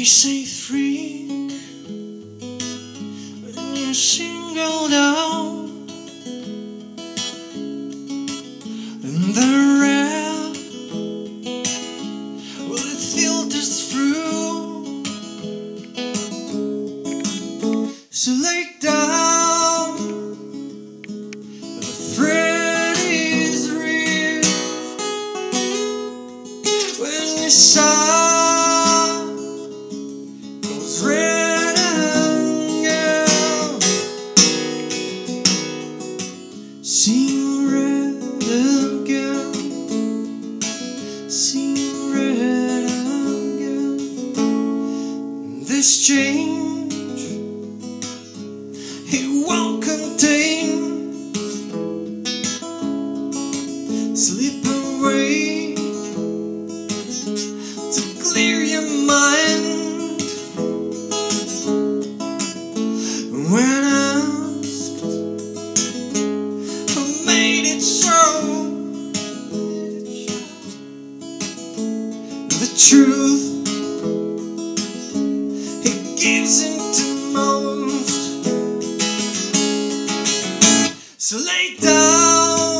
They say free when you're singled out, and the red well it filters through. So lay down, the thread is real when you sigh. This change It won't contain Slip away To clear your mind. When asked Who made it so The truth gives into most. So lay down.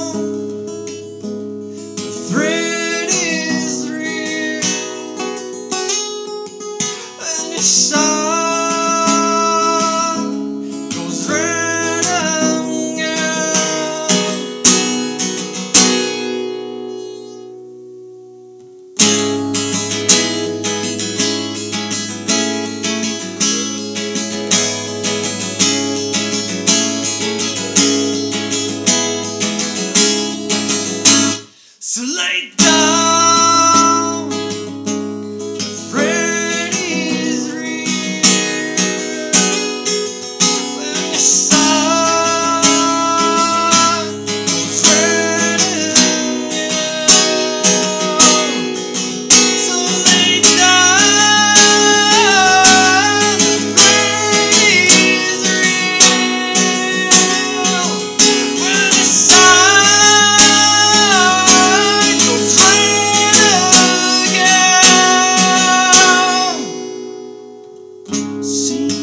não. Sim.